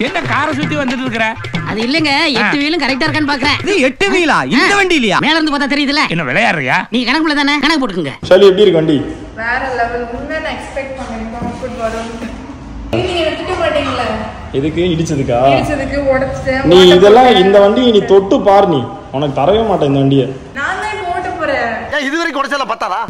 என்ன காரை சுத்தி வந்துட்டு இருக்கிற? அது இல்லங்க எட்டு வீலும் கரெக்டா இருக்கான்னு பாக்குறேன். இது எட்டு வீலா? இந்த வண்டி இல்லையா மேல இருந்து பார்த்தா தெரியுதுல என்ன விளையாடுறியா? நீ கணக்குல தானே? கணக்கு போட்டுக்கங்க. சரி எப்படி இருக்கு வண்டி? வேற லெவல். உண்மை எக்ஸ்பெக்ட் பண்ணிருக்கோம் கம்ஃபர்ட் வரும் நீங்க மாட்டீங்களா? எதுக்கு? இடிச்சதுக்கா? இடிச்சதுக்கு உடைச்சிட்டேன் நீ இதெல்லாம் இந்த வண்டி நீ தொட்டு பாரு நீ. உனக்கு தரவே மாட்டேன் இந்த வண்டியை. நான் தான் ஓட்ட போறேன். இது வரைக்கும் உடச்சல பத்தாதா?